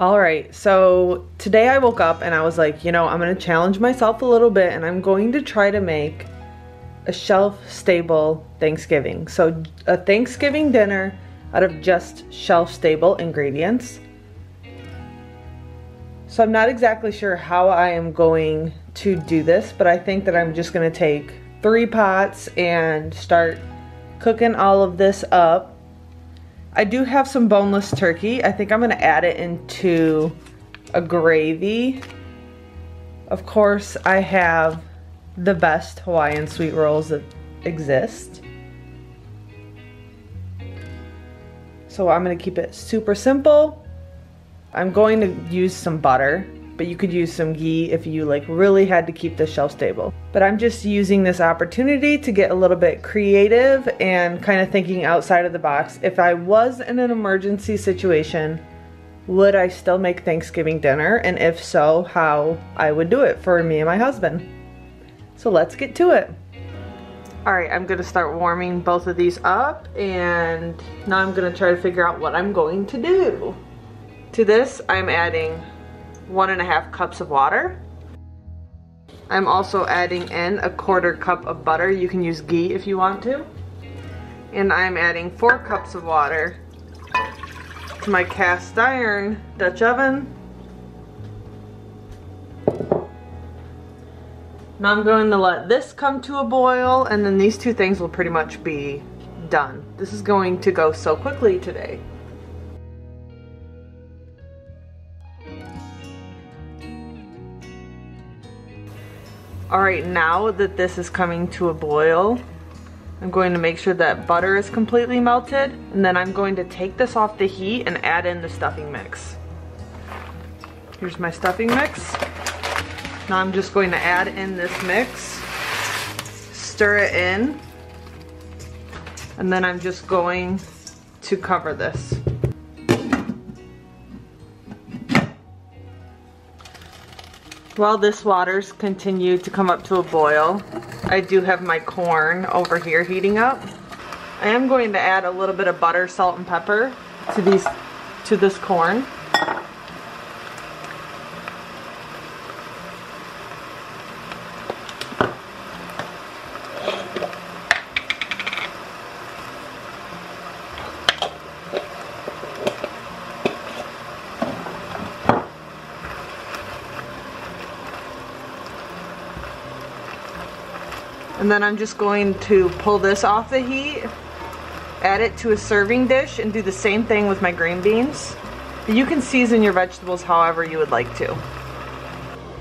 All right, so today I woke up and I was like, you know, I'm gonna challenge myself a little bit and I'm going to try to make a shelf-stable Thanksgiving. So a Thanksgiving dinner out of just shelf-stable ingredients. So I'm not exactly sure how I am going to do this, but I think that I'm just gonna take three pots and start cooking all of this up I do have some boneless turkey. I think I'm gonna add it into a gravy. Of course, I have the best Hawaiian sweet rolls that exist. So I'm gonna keep it super simple. I'm going to use some butter but you could use some ghee if you like really had to keep this shelf stable. But I'm just using this opportunity to get a little bit creative and kind of thinking outside of the box. If I was in an emergency situation, would I still make Thanksgiving dinner? And if so, how I would do it for me and my husband. So let's get to it. All right, I'm gonna start warming both of these up and now I'm gonna try to figure out what I'm going to do. To this, I'm adding one and a half cups of water. I'm also adding in a quarter cup of butter. You can use ghee if you want to. And I'm adding four cups of water to my cast iron Dutch oven. Now I'm going to let this come to a boil and then these two things will pretty much be done. This is going to go so quickly today. All right, now that this is coming to a boil, I'm going to make sure that butter is completely melted, and then I'm going to take this off the heat and add in the stuffing mix. Here's my stuffing mix. Now I'm just going to add in this mix, stir it in, and then I'm just going to cover this. While this water's continued to come up to a boil, I do have my corn over here heating up. I am going to add a little bit of butter, salt, and pepper to these to this corn. And then I'm just going to pull this off the heat, add it to a serving dish, and do the same thing with my green beans. You can season your vegetables however you would like to.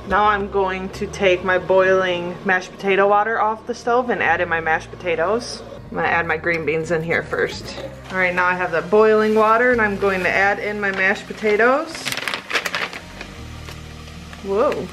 Now I'm going to take my boiling mashed potato water off the stove and add in my mashed potatoes. I'm gonna add my green beans in here first. All right, now I have the boiling water and I'm going to add in my mashed potatoes. Whoa.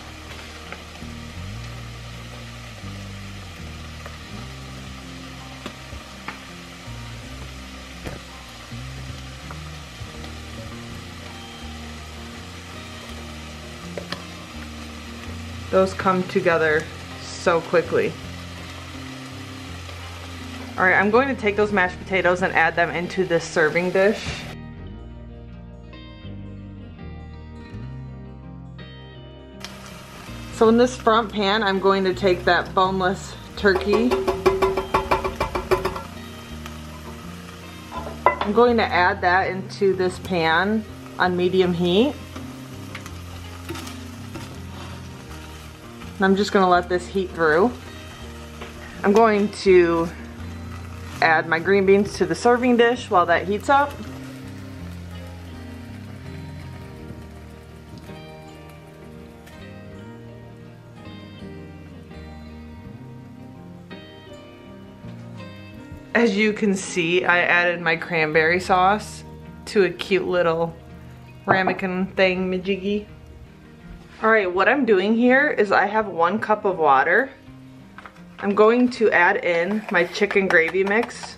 Those come together so quickly. All right, I'm going to take those mashed potatoes and add them into this serving dish. So in this front pan, I'm going to take that boneless turkey. I'm going to add that into this pan on medium heat. I'm just gonna let this heat through. I'm going to add my green beans to the serving dish while that heats up. As you can see, I added my cranberry sauce to a cute little ramekin thing majiggy. All right, what I'm doing here is I have one cup of water. I'm going to add in my chicken gravy mix.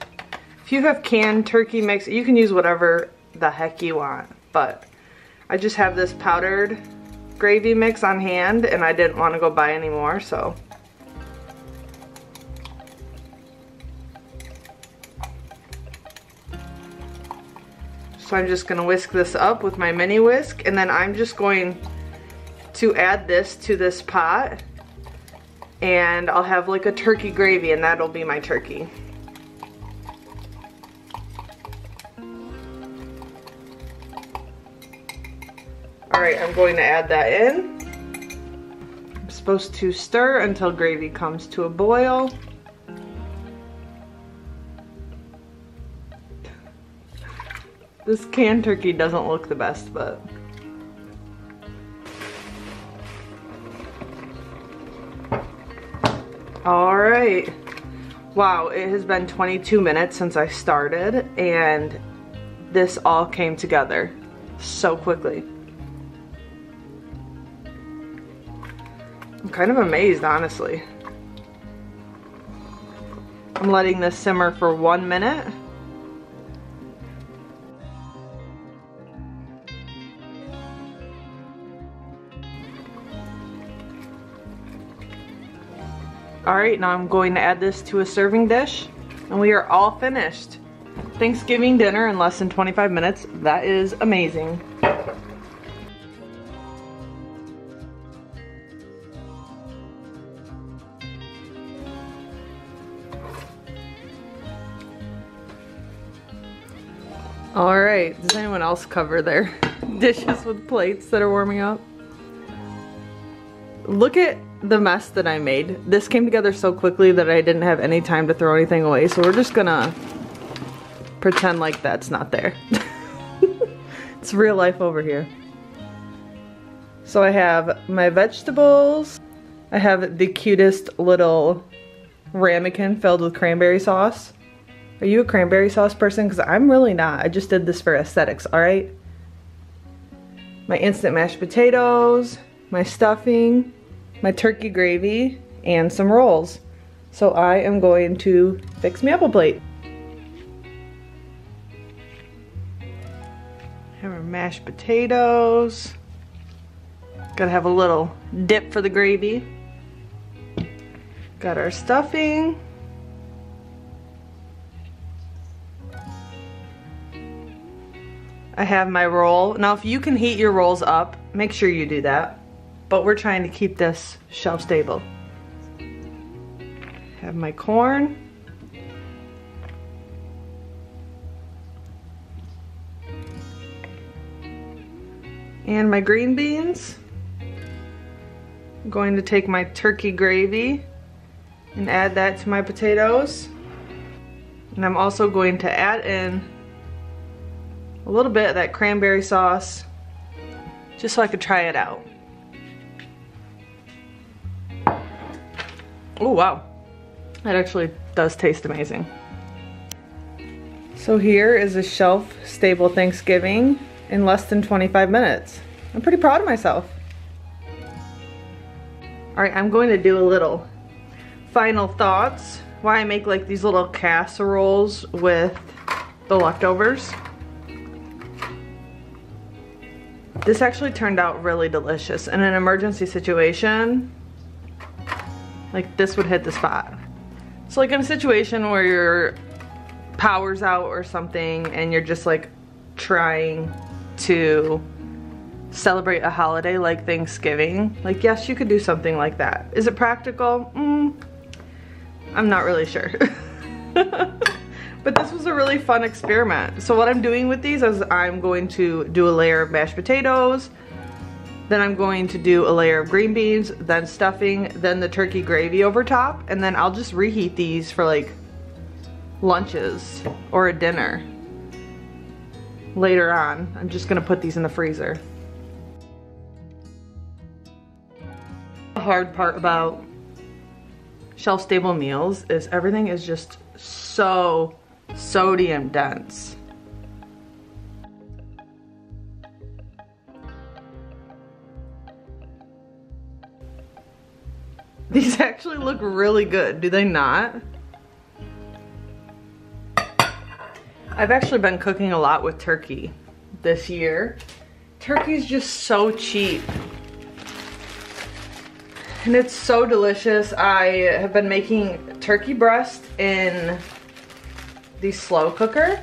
If you have canned turkey mix, you can use whatever the heck you want, but I just have this powdered gravy mix on hand and I didn't want to go buy any more, so. So I'm just gonna whisk this up with my mini whisk and then I'm just going to add this to this pot and I'll have like a turkey gravy and that'll be my turkey. All right, I'm going to add that in. I'm supposed to stir until gravy comes to a boil. This canned turkey doesn't look the best, but All right. Wow, it has been 22 minutes since I started and this all came together so quickly. I'm kind of amazed, honestly. I'm letting this simmer for one minute. All right, now I'm going to add this to a serving dish and we are all finished. Thanksgiving dinner in less than 25 minutes. That is amazing. All right, does anyone else cover their dishes with plates that are warming up? Look at the mess that I made. This came together so quickly that I didn't have any time to throw anything away, so we're just gonna pretend like that's not there. it's real life over here. So I have my vegetables. I have the cutest little ramekin filled with cranberry sauce. Are you a cranberry sauce person? Because I'm really not. I just did this for aesthetics, alright? My instant mashed potatoes, my stuffing, my turkey gravy, and some rolls. So I am going to fix my apple plate. Have our mashed potatoes. Gotta have a little dip for the gravy. Got our stuffing. I have my roll. Now if you can heat your rolls up, make sure you do that but we're trying to keep this shelf stable. Have my corn. And my green beans. I'm going to take my turkey gravy and add that to my potatoes. And I'm also going to add in a little bit of that cranberry sauce just so I could try it out. Oh wow, that actually does taste amazing. So here is a shelf stable Thanksgiving in less than 25 minutes. I'm pretty proud of myself. All right, I'm going to do a little final thoughts. Why I make like these little casseroles with the leftovers. This actually turned out really delicious. In an emergency situation, like this would hit the spot. So like in a situation where your power's out or something and you're just like trying to celebrate a holiday like Thanksgiving, like yes, you could do something like that. Is it practical? Mm, I'm not really sure. but this was a really fun experiment. So what I'm doing with these is I'm going to do a layer of mashed potatoes, then I'm going to do a layer of green beans, then stuffing, then the turkey gravy over top, and then I'll just reheat these for like lunches or a dinner later on. I'm just gonna put these in the freezer. The hard part about shelf stable meals is everything is just so sodium dense. These actually look really good, do they not? I've actually been cooking a lot with turkey this year. Turkey's just so cheap. And it's so delicious. I have been making turkey breast in the slow cooker.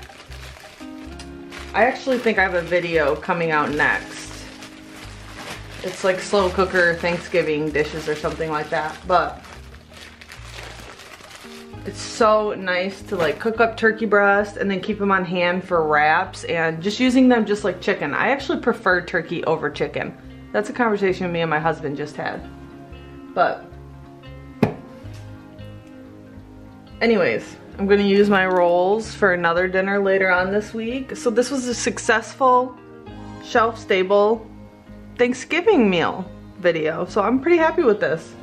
I actually think I have a video coming out next. It's like slow cooker Thanksgiving dishes or something like that, but it's so nice to like cook up turkey breast and then keep them on hand for wraps and just using them just like chicken. I actually prefer turkey over chicken. That's a conversation me and my husband just had. But anyways, I'm gonna use my rolls for another dinner later on this week. So this was a successful shelf stable Thanksgiving meal video. So I'm pretty happy with this.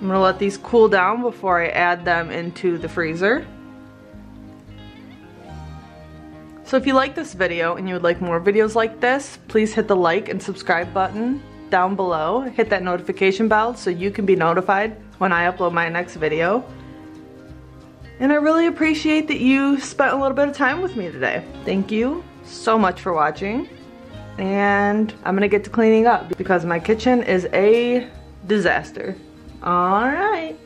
I'm gonna let these cool down before I add them into the freezer. So if you like this video and you would like more videos like this, please hit the like and subscribe button down below. Hit that notification bell so you can be notified when I upload my next video. And I really appreciate that you spent a little bit of time with me today. Thank you so much for watching. And I'm gonna get to cleaning up because my kitchen is a disaster. All right.